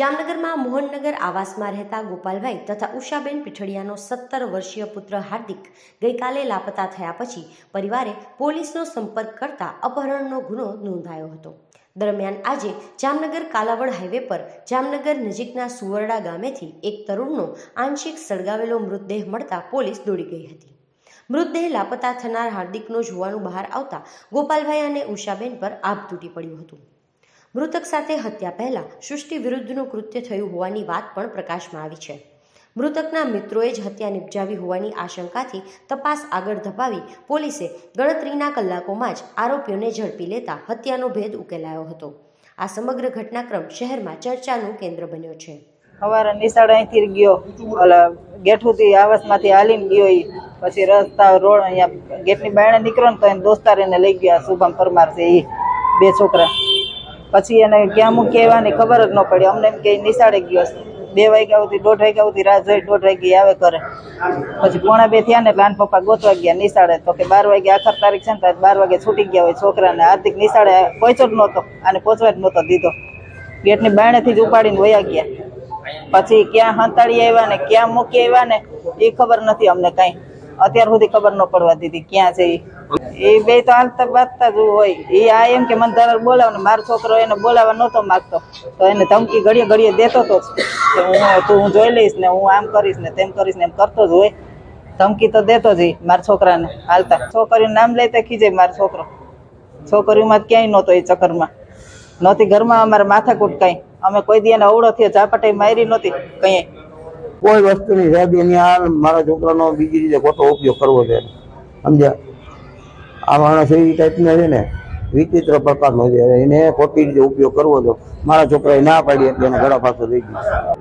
જામનગરમાં મોહનનગર આવાસમાં રહેતા ગોપાલભાઈ તથા ઉષાબેન પીઠડિયાનો સત્તર વર્ષીય પુત્ર હાર્દિક ગઈકાલે લાપતા થયા પછી પરિવારે પોલીસનો સંપર્ક કરતા અપહરણનો ગુનો નોંધાયો હતો. દરમિયાન આજે જામનગર કાલાવડ હાઈવે પર જામનગર નજીકના સુવરડા ગામેથી એક તરુણનો આંશિક સળગાવેલો મૃતદેહ મળતા પોલીસ દોડી ગઈ હતી. મૃતદેહ લાપતા થનાર હાર્દિકનો જોવાનું બહાર આવતા ગોપાલભાઈ અને ઉષાબેન પર આભ તૂટી પડ્યું હતું. મૃતક સાથે હત્યા પહેલા સૃષ્ટિ વિરુદ્ધનું કૃત્ય થયું હોવાની વાત પણ પ્રકાશમાં આવી છે. મૃતકના મિત્રોએ જ હત્યા નિપજાવી હોવાની આશંકાથી તપાસ આગળ ધપાવી પોલીસે ગણતરીના કલાકોમાં જ આરોપીઓને ઝડપી લેતા હત્યાનો ભેદ ઉકેલાયો હતો. આ સમગ્ર ઘટનાક્રમ શહેરમાં ચર્ચાનું કેન્દ્ર બન્યો છે. સવારે નિશાળ અહીંથી ગયો. ગેઠુથી આવાસમાંથી હાલીને ગયો પછી રસ્તા, રોડ અહીંયા ગેટની બાયણે નીકળ્યો ને તો દોસ્તાર એને લઈ ગયા. શુભમ પરમાર છે એ બે છોકરા. પછી એને ક્યાં મૂકી આવ્યાની ખબર જ ન પડી. અમને એમ કે નિશાળે ગયો છે. બે વાગ્યા સુધી, દોઢ વાગ્યા સુધી રાહ જોઈ, દોઢ વાગે આવે કરે પછી પોણા બે થયા ને લાન પપ્પા ગોતવા ગયા નિશાળે. તો કે બાર વાગે આખર તારીખ છે ને ત્યારે બાર વાગે છૂટી ગયા હોય છોકરાને. હાર્દિક નિશાળે પહોંચ્યો જ નહોતો અને પહોંચવા જ નહોતો દીધો. ગેટની બાયણેથી જ ઉપાડીને વયા ગયા. પછી ક્યાં હંતાળી આવ્યા ને ક્યાં મૂકી આવ્યા ને એ ખબર નથી અમને કઈ. અત્યાર સુધી ખબર ન પડવા દીધી ક્યાં છે એ બે તો હાલતા બાંધતા જ હોય. એ આ એમ કે મને ધરાર બોલાવો ને મારો છોકરો એને બોલાવવા નહોતો માંગતો. તો એને ધમકી ઘડીએ ઘડીએ દેતો તો જ કે હું તું, હું જોઈ લઈશ ને, હું આમ કરીશ ને, તેમ કરીશ ને, એમ કરતો જ હોય. ધમકી તો દેતો જ મારા છોકરાને હાલતા. છોકરીનું નામ લઈ ખીજે મારો છોકરો. છોકરીઓમાં જ ક્યાંય નહોતો એ ચક્કરમાં. નહોતી ઘરમાં અમારે માથાકૂટ કાંઈ. અમે કોઈ દી એને અવળો થયો ઝાપટાઈ મારી નહોતી કઈ. કોઈ વસ્તુની યાદીની હાલ મારા છોકરાનો બીજી રીતે ખોટો ઉપયોગ કરવો છે. સમજ્યા? આ માણસ એવી ટાઈપના છે ને, વિચિત્ર પ્રકારનો છે. એને ખોટી રીતે ઉપયોગ કરવો તો મારા છોકરાએ ના પાડી એટલે એને ગળા પાછો થઈ ગયો.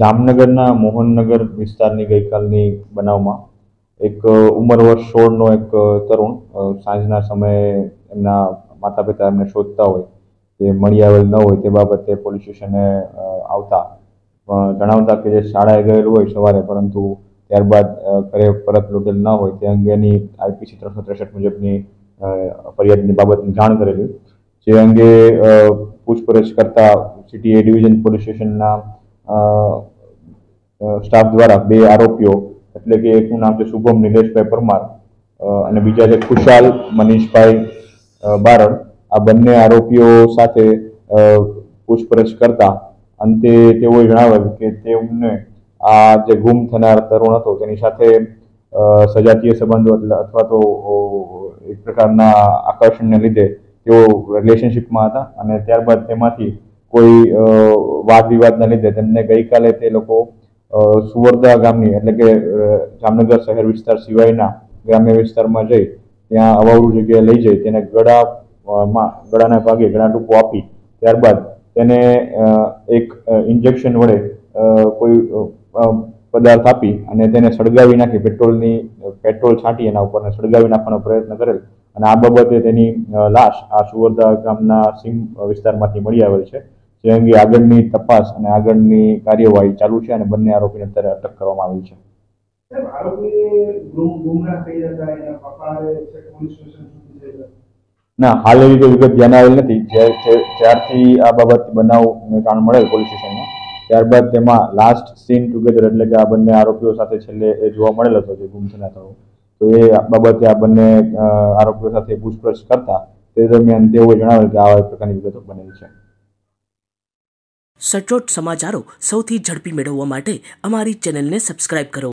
જામનગરના મોહનનગર વિસ્તારની ગઈકાલની બનાવમાં એક ઉંમર વર્ષ સોળનો એક તરુણ સાંજના સમયે એમના માતા પિતા એમને શોધતા હોય, તે મળી આવેલ ન હોય તે બાબતે પોલીસ સ્ટેશને આવતા જણાવતા કે જે શાળાએ ગયેલું હોય સવારે, પરંતુ ત્યારબાદ ઘરે પરત લૂટેલ ન હોય તે અંગેની આઈપીસી ત્રણસો ત્રેસઠ મુજબની ફરિયાદની બાબતની જાણ કરેલી. જે અંગે પૂછપરછ કરતા સિટી એ ડિવિઝન પોલીસ સ્ટેશનના સ્ટાફ દ્વારા બે આરોપીઓ, એટલે કે એકનું નામ છે શુભમ નિલેશભાઈ પરમાર અને બીજા છે ખુશાલ મનીષભાઈ બારડ આ બંને આરોપીઓ સાથે પૂછપરછ કરતા અંતે તેઓએ જણાવ્યું કે તેમને આ જે ગુમ થનાર તરુણ હતો, તેની સાથે સજાતીય સંબંધો અથવા તો એક પ્રકારના આકર્ષણને લીધે તેઓ રિલેશનશિપમાં હતા અને ત્યારબાદ તેમાંથી કોઈ વાદ વિવાદના લીધે તેમને ગઈકાલે તે લોકો સુવરદા ગામની, એટલે કે જામનગર શહેર વિસ્તાર સિવાયના ગ્રામ્ય વિસ્તારમાં જઈ, ત્યાં અવાવરું જગ્યાએ લઈ જઈ, તેને ગળામાં ગળાના ભાગે ગળા ટૂંકો આપી, ત્યારબાદ તેને એક ઇન્જેક્શન વડે કોઈ પદાર્થ આપી અને તેને સળગાવી નાખી, પેટ્રોલની પેટ્રોલ છાંટી એના ઉપર સળગાવી નાખવાનો પ્રયત્ન કરેલ. અને આ બાબતે તેની લાશ આ સુવરદા ગામના સીમ વિસ્તારમાંથી મળી આવેલ છે. જે અંગે આગળની તપાસ અને આગળની કાર્યવાહી ચાલુ છે અને બંને આરોપીને અત્યારે અટક કરવામાં આવી છે. ના હાલ એવી કોઈ વિગત ધ્યાન આવેલ નથી. જ્યારથી આ બાબત બનાવ જાણ મળેલ પોલીસ સ્ટેશનમાં ત્યારબાદ તેમાં લાસ્ટ સીન ટુગેધર એટલે કે આ બંને આરોપીઓ સાથે છેલ્લે એ જોવા મળેલ હતો જે ગુમ થયા થયો તો એ બાબતે આ બંને આરોપીઓ સાથે પૂછપરછ કરતા તે દરમિયાન તેઓએ જણાવેલ કે આવા પ્રકારની વિગતો બનેલી છે. સચોટ સમાચારો સૌથી ઝડપી મેળવવા માટે અમારી ચેનલને સબસ્ક્રાઇબ કરો.